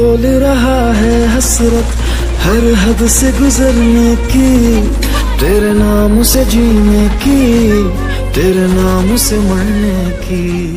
बोल रहा है हसरत हर हद से गुजरने की। तेरे नाम से जीने की, तेरे नाम से मरने की।